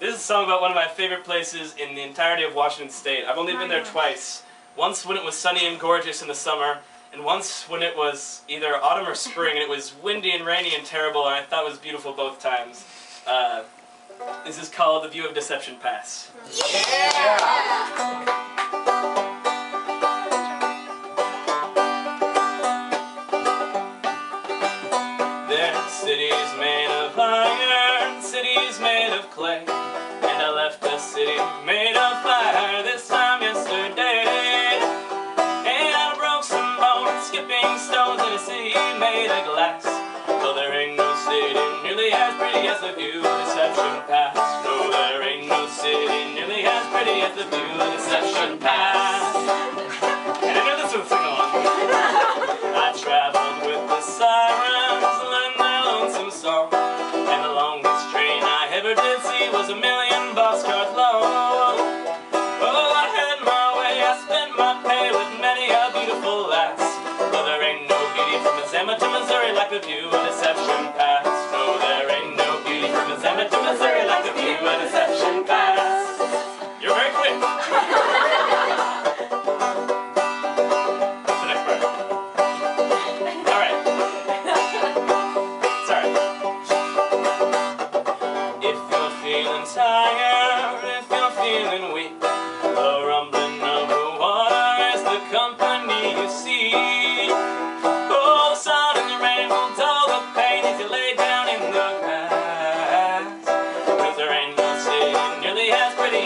This is a song about one of my favorite places in the entirety of Washington State. I've only been there twice. Once when it was sunny and gorgeous in the summer, and once when it was either autumn or spring, and it was windy and rainy and terrible, and I thought it was beautiful both times. Uh, this is called The View of Deception Pass. Yeah. There, cities made of iron, cities made of clay. Made of fire this time yesterday. And I broke some bones, skipping stones in a city made of glass. There ain't no city nearly as pretty as the view Pass. No, there ain't no city nearly as pretty as the view Pass. And I know this sing along. I traveled with the sirens, their lonesome song. And the longest train I ever did see was a million No, there ain't no beauty from Mazama to Missouri like a view a deception pass. No, there ain't no beauty from Mazama to Missouri like a view a deception pass. You're very quick. The next part? All right. Sorry. If you're feeling tired, if you're feeling weak,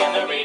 in the rain.